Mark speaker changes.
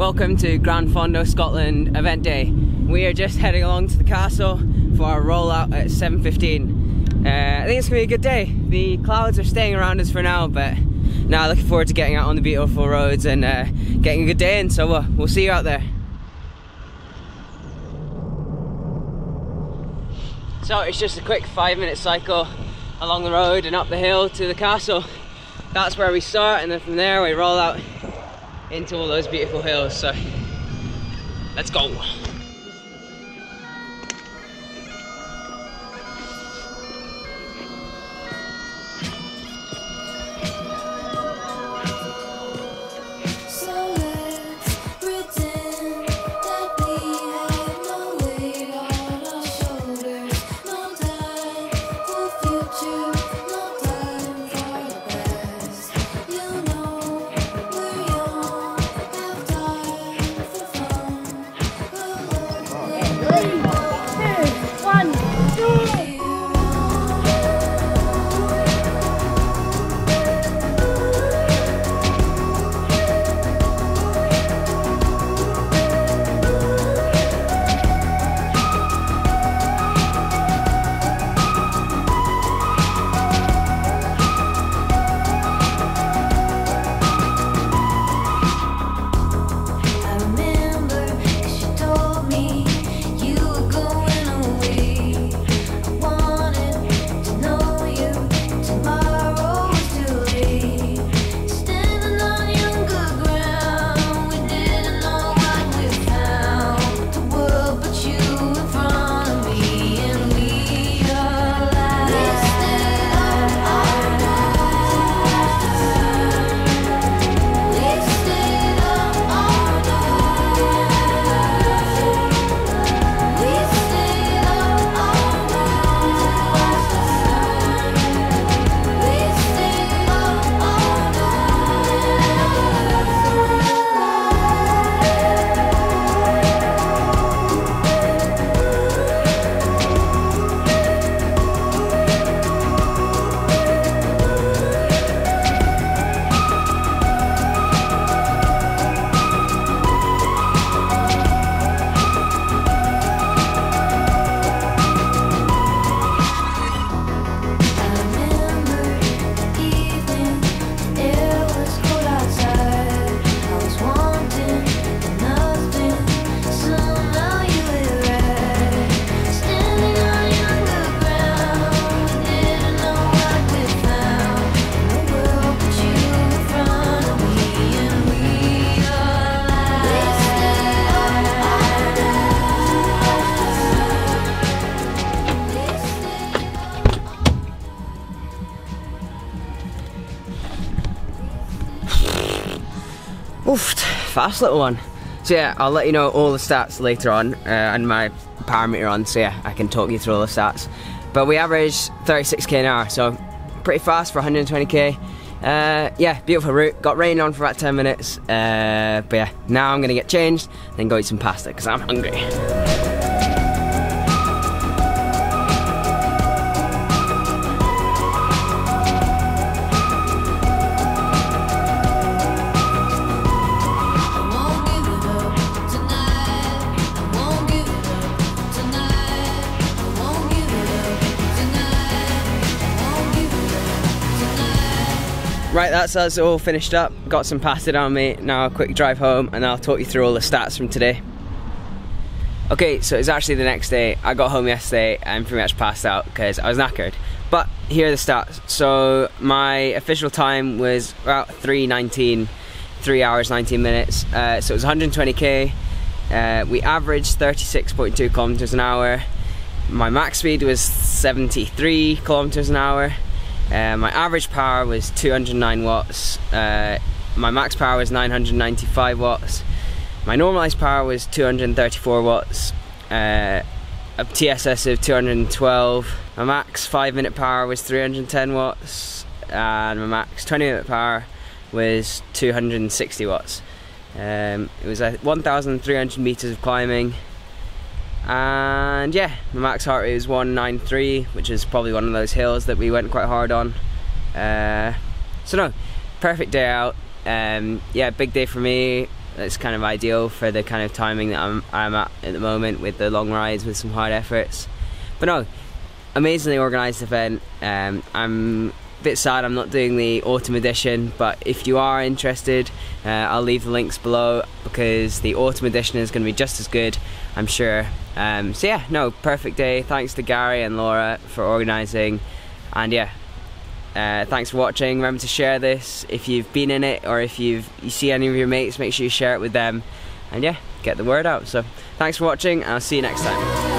Speaker 1: Welcome to Gran Fondo, Scotland event day. We are just heading along to the castle for our rollout at 7.15. Uh, I think it's gonna be a good day. The clouds are staying around us for now, but now looking forward to getting out on the beautiful roads and uh, getting a good day in, so uh, we'll see you out there. So it's just a quick five minute cycle along the road and up the hill to the castle. That's where we start and then from there we roll out into all those beautiful hills. So let's go. Fast little one. So yeah, I'll let you know all the stats later on uh, and my power meter on, so yeah, I can talk you through all the stats. But we averaged 36k an hour, so pretty fast for 120k. Uh, yeah, beautiful route. Got rain on for about 10 minutes. Uh, but yeah, now I'm gonna get changed, then go eat some pasta because I'm hungry. Right, that's us all finished up. Got some pasta down me. Now a quick drive home and I'll talk you through all the stats from today. Okay, so it's actually the next day. I got home yesterday and pretty much passed out because I was knackered. But here are the stats. So my official time was about 3.19, 3 hours 19 minutes. Uh, so it was 120k. Uh, we averaged 36.2 kilometers an hour. My max speed was 73 kilometers an hour. Uh, my average power was 209 watts. Uh, my max power was 995 watts. My normalized power was 234 watts. Uh, a TSS of 212. My max 5 minute power was 310 watts. And my max 20 minute power was 260 watts. Um, it was uh, 1,300 meters of climbing. And yeah, my max heart rate was 193, which is probably one of those hills that we went quite hard on. Uh, so no, perfect day out. Um, yeah, big day for me. it's kind of ideal for the kind of timing that I'm I'm at at the moment with the long rides with some hard efforts. But no, amazingly organised event. Um, I'm bit sad I'm not doing the autumn edition, but if you are interested, uh, I'll leave the links below because the autumn edition is going to be just as good, I'm sure. Um, so yeah, no, perfect day. Thanks to Gary and Laura for organising, and yeah. Uh, thanks for watching. Remember to share this if you've been in it or if you've you see any of your mates. Make sure you share it with them, and yeah, get the word out. So thanks for watching. I'll see you next time.